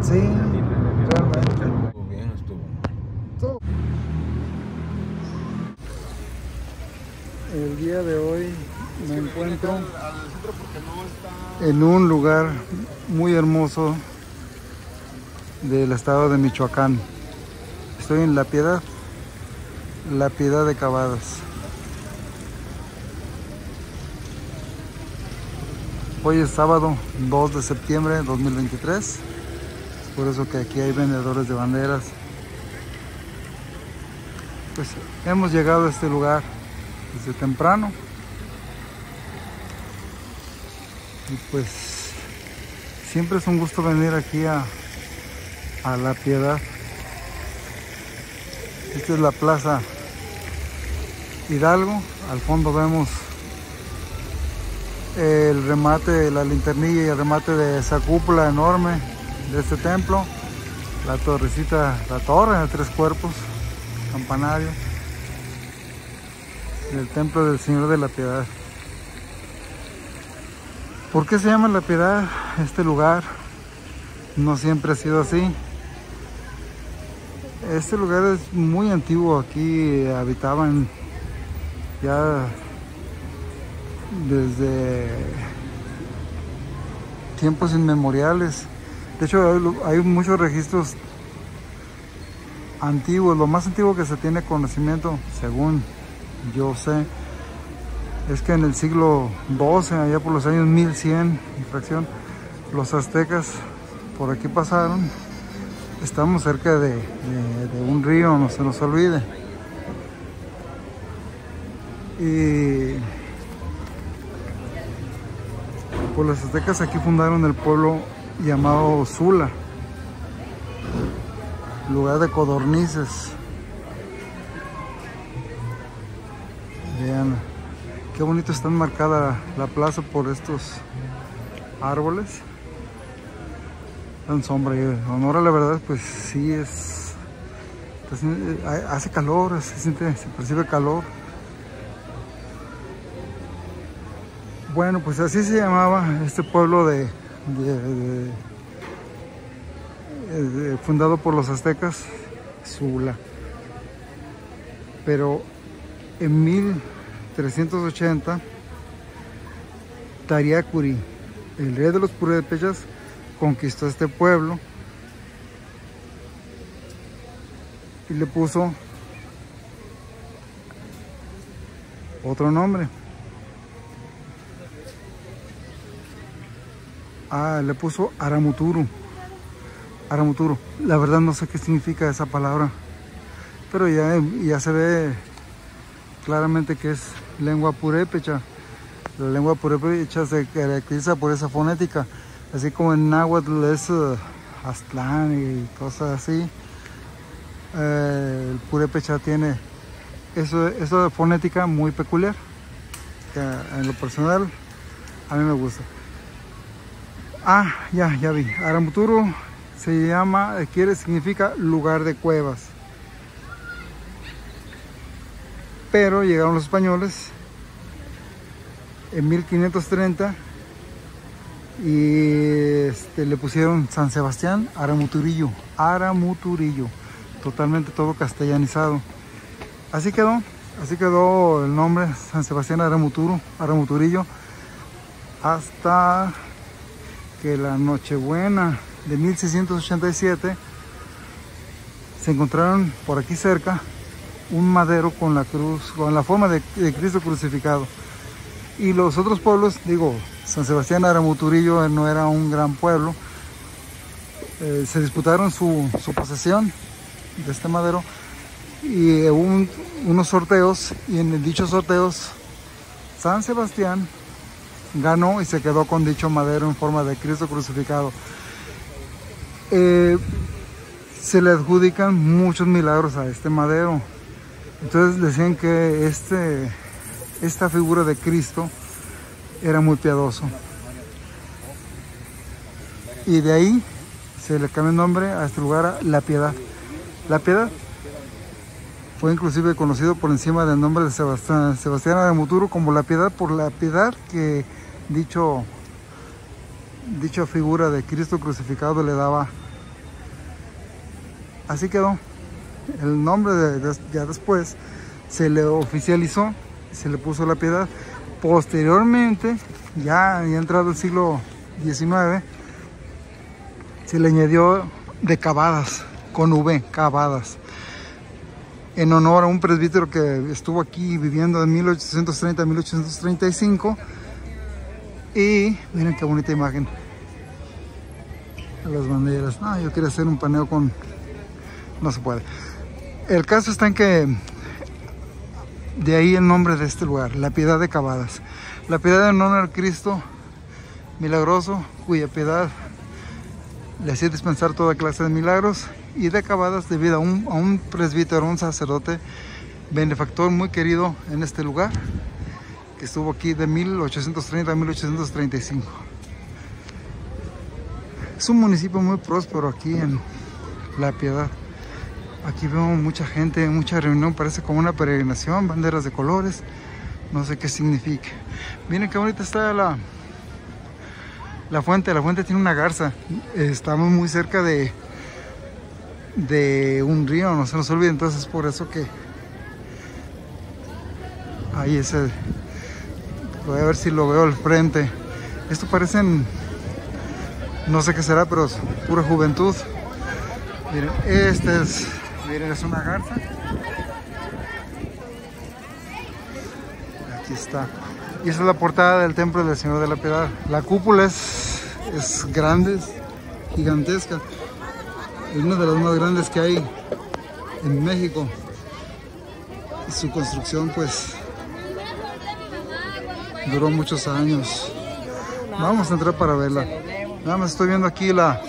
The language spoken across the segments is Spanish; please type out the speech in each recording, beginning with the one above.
Sí, realmente. Estuvo bien, estuvo. El día de hoy me encuentro en un lugar muy hermoso del estado de Michoacán. Estoy en La Piedad, La Piedad de Cavadas. Hoy es sábado 2 de septiembre de 2023. Por eso que aquí hay vendedores de banderas. Pues hemos llegado a este lugar desde temprano. Y pues siempre es un gusto venir aquí a, a La Piedad. Esta es la plaza Hidalgo. Al fondo vemos el remate, la linternilla y el remate de esa cúpula enorme de este templo. La torrecita, la torre de tres cuerpos, campanario. El templo del Señor de la Piedad. ¿Por qué se llama La Piedad este lugar? No siempre ha sido así. Este lugar es muy antiguo, aquí habitaban ya desde tiempos inmemoriales. De hecho, hay, muchos registros antiguos. Lo más antiguo que se tiene conocimiento, según yo sé, es que en el siglo XII, allá por los años 1100 y fracción, los aztecas por aquí pasaron. Estamos cerca de- de un río, no se nos olvide. Y pues los aztecas aquí fundaron el pueblo llamado Sula, lugar de codornices. Vean, qué bonito está enmarcada la plaza por estos árboles. Dan sombra y honor la verdad, pues sí es. eh, hace calor, se siente, se percibe calor. Bueno, pues así se llamaba este pueblo de, fundado por los aztecas, Sula. Pero en 1380, Tariacuri, el rey de los purépechas, conquistó este pueblo y le puso otro nombre. Ah, le puso Aramuturu. Aramuturu. La verdad no sé qué significa esa palabra. Pero ya, ya se ve claramente que es lengua purépecha. La lengua purépecha se caracteriza por esa fonética. Así como en náhuatl es eh, Aztlán y cosas así. Eh, el purépecha tiene eso, eso fonética muy peculiar. En lo personal a mí me gusta. Ah, ya, ya vi. Aramuturu se llama, eh, quiere, significa lugar de cuevas. Pero llegaron los españoles en 1530 y este, le pusieron San Sebastián Aramuturillo. Aramuturillo. Totalmente todo castellanizado. Así quedó, así quedó el nombre San Sebastián Aramuturo, Aramuturillo. Hasta que la Nochebuena de 1687 se encontraron por aquí cerca un madero con la cruz, con la forma de, Cristo crucificado. Y los otros pueblos, digo, San Sebastián Aramuturillo no era un gran pueblo, eh, se disputaron su, su posesión de este madero y hubo un- unos sorteos y en dichos sorteos San Sebastián ganó y se quedó con dicho madero en forma de Cristo crucificado. Eh, se le adjudican muchos milagros a este madero. Entonces decían que este, esta figura de Cristo era muy piadoso. Y de ahí se le cambió el nombre a este lugar a La Piedad. La Piedad fue inclusive conocido por encima del nombre de Sebastián, Sebastián Aramuturo como La Piedad por la piedad que dicho, dicha figura de Cristo crucificado le daba así quedó. El nombre de, ya después se le oficializó, se le puso la piedad. Posteriormente, ya, ya entrado el siglo XIX, se le añadió de cavadas, con V, cavadas, en honor a un presbítero que estuvo aquí viviendo de 1830 a 1835. Y miren qué bonita imagen. Las banderas. No, yo quería hacer un paneo con... No se puede. El caso está en que de ahí el nombre de este lugar, la piedad de Cavadas. La piedad en honor al Cristo milagroso, cuya piedad le hacía dispensar toda clase de milagros y de Cavadas debido a un presbítero, un sacerdote benefactor muy querido en este lugar, estuvo aquí de 1830 a 1835. Es un municipio muy próspero aquí en La Piedad. Aquí veo mucha gente, mucha reunión, parece como una peregrinación, banderas de colores, no sé qué significa. Miren qué bonita está la, la fuente, la fuente tiene una garza, estamos muy cerca de, de un río, no se nos olvide, entonces es por eso que ahí ese, voy a ver si lo veo al frente. Esto parecen, no sé qué será, pero es pura juventud. Miren, este es Miren, es una garza. Aquí está. Y esa es la portada del templo del Señor de la Piedad. La cúpula es, es grande, es gigantesca. Es una de las más grandes que hay en México. Y su construcción pues duró muchos años. Vamos a entrar para verla. Nada más estoy viendo aquí la,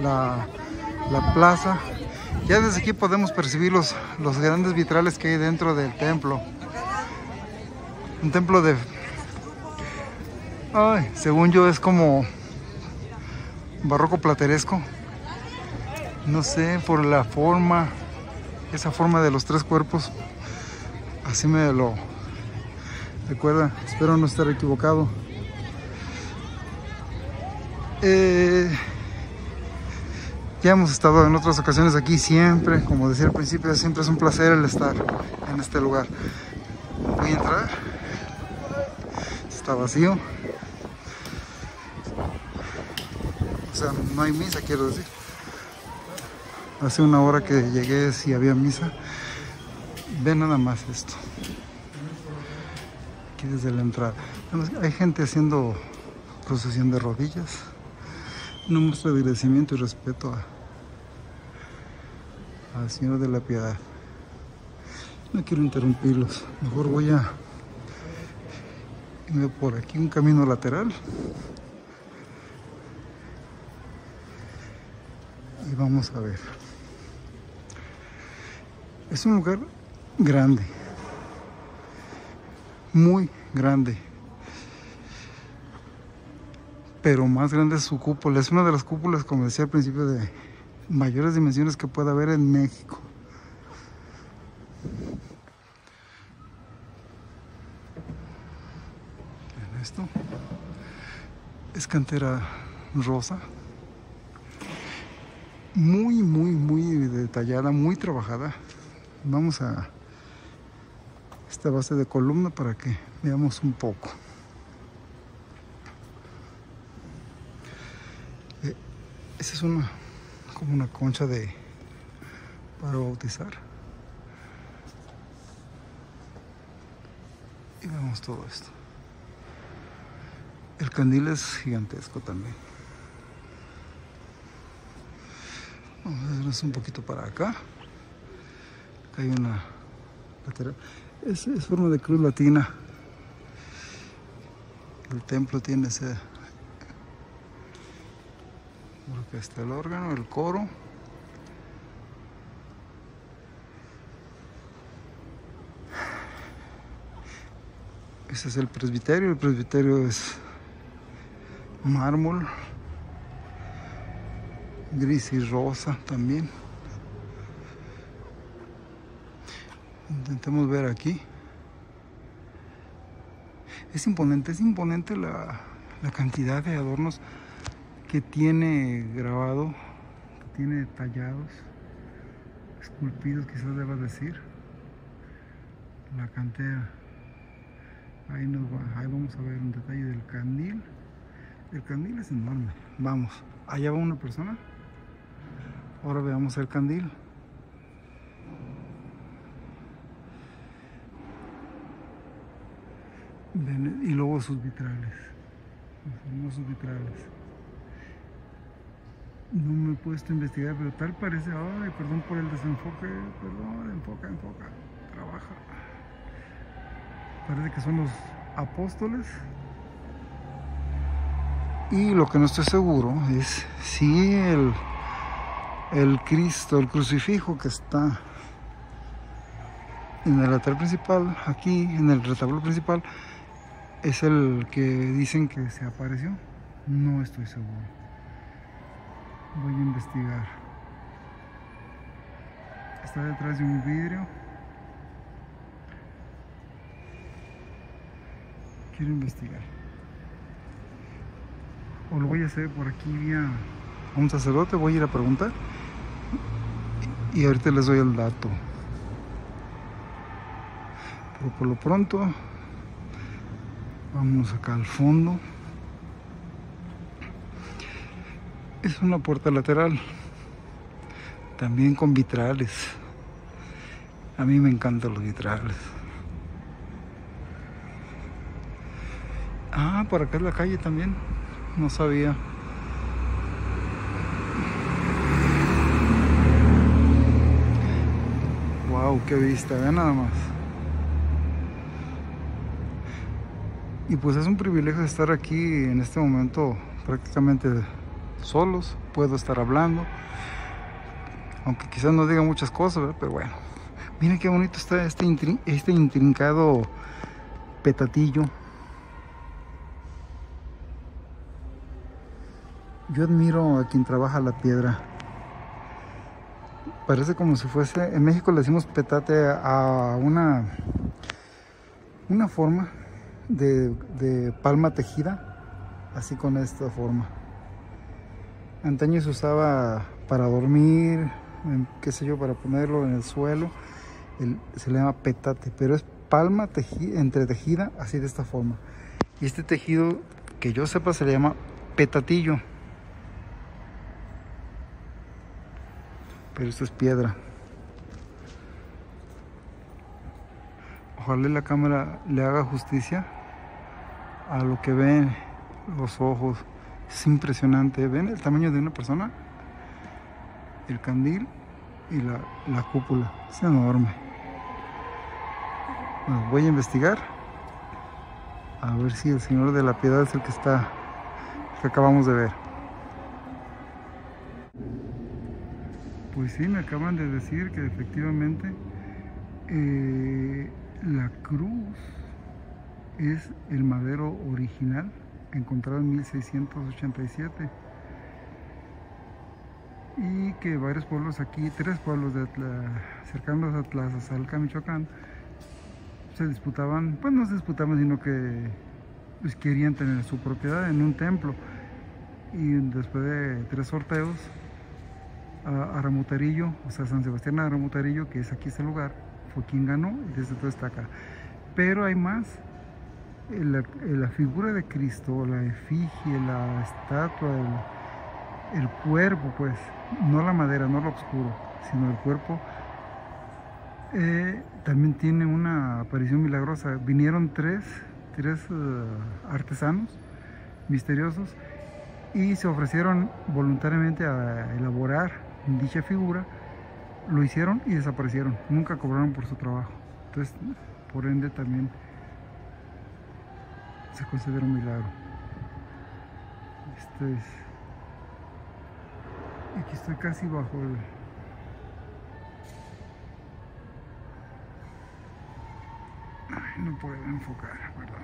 la, la plaza ya desde aquí podemos percibir los, los grandes vitrales que hay dentro del templo. Un templo de... Ay, según yo es como barroco plateresco. No sé, por la forma, esa forma de los tres cuerpos. Así me lo recuerda. Espero no estar equivocado. Eh, ya hemos estado en otras ocasiones aquí siempre, como decía al principio, siempre es un placer el estar en este lugar. Voy a entrar. Está vacío. O sea, no hay misa, quiero decir. Hace una hora que llegué si había misa. Ven nada más esto. Desde la entrada. Hay gente haciendo procesión de rodillas. Una muestra de agradecimiento y respeto a, al Señor de la Piedad. No quiero interrumpirlos, mejor voy a irme por aquí un camino lateral. Y vamos a ver. Es un lugar grande, muy grande, pero más grande es su cúpula. Es una de las cúpulas, como decía al principio, de mayores dimensiones que pueda haber en México. En esto es cantera rosa, muy, muy, muy detallada, muy trabajada. Vamos a esta base de columna para que veamos un poco. Eh, esa es una como una concha de para bautizar. Y vemos todo esto. El candil es gigantesco también. Vamos a vernos un poquito para acá. Acá hay una lateral. Es, forma de cruz latina. El templo tiene ese porque está el órgano, el coro. Ese es el presbiterio, el presbiterio es mármol, gris y rosa también. Intentemos ver aquí. Es imponente, es imponente la, la cantidad de adornos que tiene grabado, que tiene tallados. esculpidos, quizás deba decir. La cantera. Ahí, nos va, ahí vamos a ver un detalle del candil. El candil es enorme. Vamos, allá va una persona. Ahora veamos el candil. Y luego sus vitrales. Los hermosos vitrales. No me he puesto a investigar, pero tal parece. Ay, perdón por el desenfoque. Perdón, enfoca, enfoca. Trabaja. Parece que son los apóstoles. Y lo que no estoy seguro es si el, el Cristo, el crucifijo que está en el altar principal, aquí en el retablo principal, es el que dicen que se apareció. No estoy seguro. Voy a investigar. Está detrás de un vidrio. Quiero investigar. O lo voy a hacer por aquí vía un sacerdote. Voy a ir a preguntar. Y ahorita les doy el dato. Pero por lo pronto Vamos acá al fondo. Es una puerta lateral. También con vitrales. A mí me encantan los vitrales. Ah, por acá es la calle también. No sabía. Wow, qué vista, vean nada más. Y pues es un privilegio estar aquí en este momento prácticamente solos, puedo estar hablando, aunque quizás no diga muchas cosas, pero bueno. Miren qué bonito está este, este intrincado petatillo. Yo admiro a quien trabaja la piedra. Parece como si fuese, en México le decimos petate a una, una forma de, palma tejida, así con esta forma. Antaño se usaba para dormir, qué sé yo, para ponerlo en el suelo, se le llama petate, pero es palma tejida, entretejida así de esta forma. Y este tejido, que yo sepa, se le llama petatillo. Pero esto es piedra. Ojalá la cámara le haga justicia a lo que ven los ojos. Es impresionante. ¿Ven el tamaño de una persona? El candil y la, cúpula. Es enorme. Voy a investigar. A ver si el Señor de la Piedad es el que está, que acabamos de ver. Pues sí, me acaban de decir que efectivamente eh, la cruz es el madero original encontrado en 1687 y que varios pueblos aquí, tres pueblos de cercanos a Tlazazalca, Michoacán, se disputaban, pues no se disputaban, sino que pues, querían tener su propiedad en un templo. Y después de tres sorteos, a Aramutarillo, o sea, San Sebastián Aramutarillo, que es aquí este lugar, fue quien ganó y desde todo está acá. Pero hay más, la, figura de Cristo, la efigie, la estatua, el, cuerpo, pues, no la madera, no lo oscuro, sino el cuerpo, eh, también tiene una aparición milagrosa. Vinieron tres, tres eh, artesanos misteriosos y se ofrecieron voluntariamente a elaborar dicha figura. Lo hicieron y desaparecieron. Nunca cobraron por su trabajo. Entonces, por ende, también se considera un milagro. Este es. Aquí estoy casi bajo el. No puedo enfocar, perdón.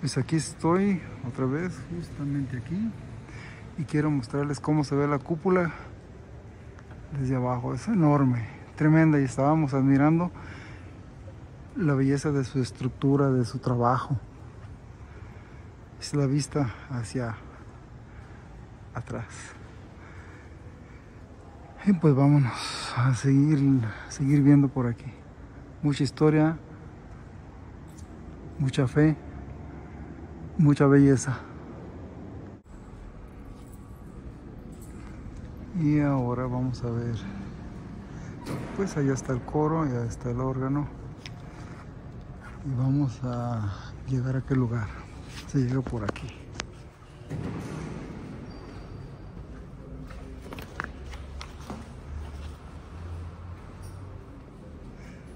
Pues aquí estoy otra vez, justamente aquí. Y quiero mostrarles cómo se ve la cúpula desde abajo. Es enorme, tremenda. Y estábamos admirando la belleza de su estructura, de su trabajo. Es la vista hacia atrás. Y pues vámonos a seguir, seguir viendo por aquí. Mucha historia, mucha fe, mucha belleza. Y ahora vamos a ver. Pues allá está el coro, allá está el órgano. Y vamos a llegar a aquel lugar. Se llega por aquí.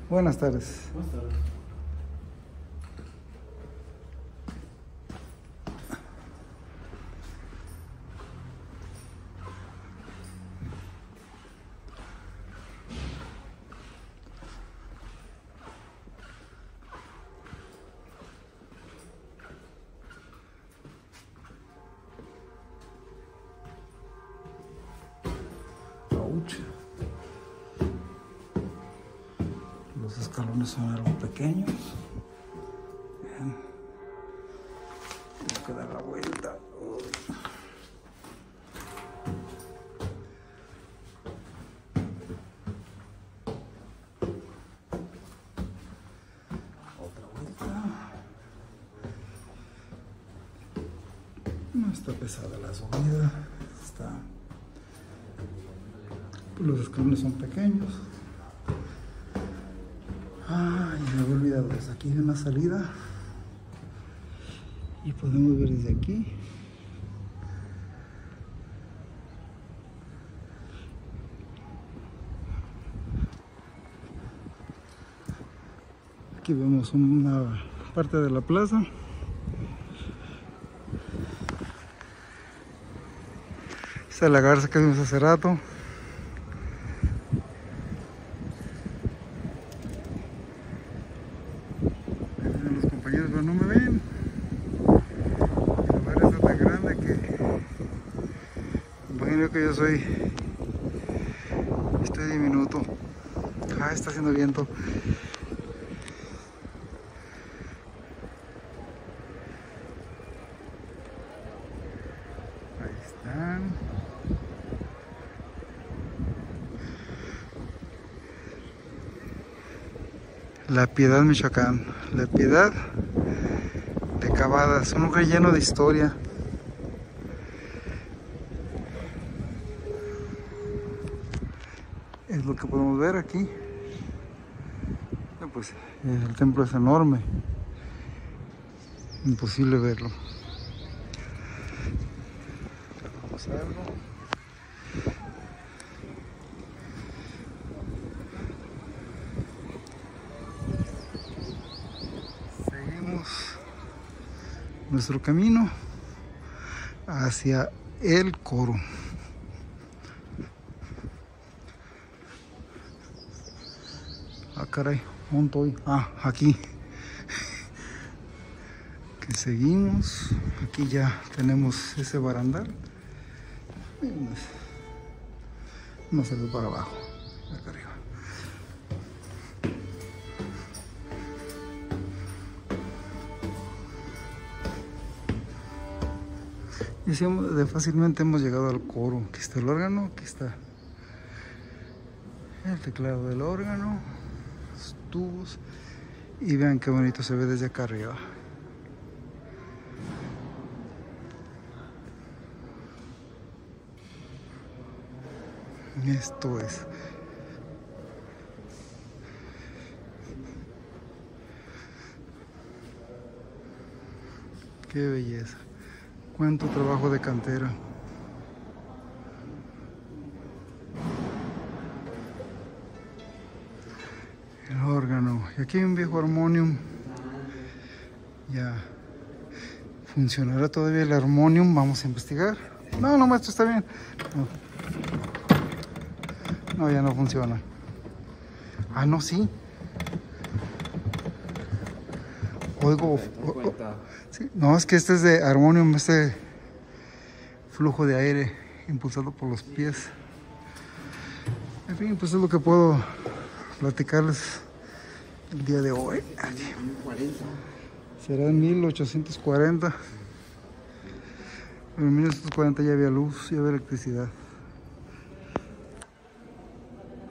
Buenas tardes. Buenas tardes. Escalones son algo pequeños. Tengo que dar la vuelta. Otra vuelta. No está pesada la subida. Está. Los escalones son pequeños. Ay, me Desde aquí hay una salida. Y podemos ver desde aquí. Aquí vemos una parte de la plaza. Esta es la garza que vimos hace rato. Los compañeros pero no me ven. El lugar está tan grande que imagino que yo soy estoy diminuto. Ah, está haciendo viento. Ahí están. La Piedad, Michoacán. La Piedad de Cavadas, un lugar lleno de historia. Es lo que podemos ver aquí. Pues el templo es enorme. Imposible verlo. Vamos a verlo. Seguimos nuestro camino hacia el coro. Ah, caray, ¿dónde estoy? Ah, aquí. Que seguimos. Aquí ya tenemos ese barandal. Vamos a ver para abajo, Y así fácilmente hemos llegado al coro. Aquí está el órgano, aquí está el teclado del órgano, los tubos. Y vean qué bonito se ve desde acá arriba. Esto es. Qué belleza. Cuánto trabajo de cantera. El órgano. Y aquí hay un viejo armonium. Ya. ¿Funcionará todavía el armonium? Vamos a investigar. No, no, maestro, está bien. No. No, ya no funciona. Ah, no, sí. Oigo. sí, no, es que este es de armonium, este flujo de aire impulsado por los pies. En fin, pues es lo que puedo platicarles el día de hoy. Será en 1840. Pero en 1940 ya había luz, ya había electricidad.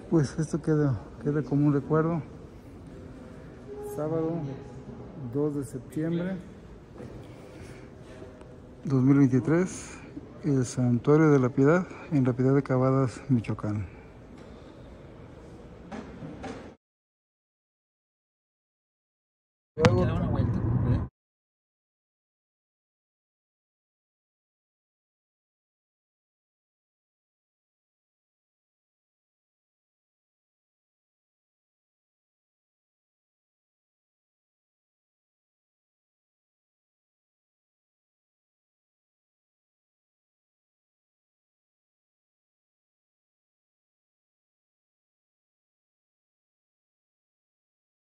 pues esto queda, queda como un recuerdo. Sábado 2 de septiembre 2023, el Santuario de la Piedad en la Piedad de Cavadas, Michoacán.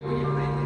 Amen.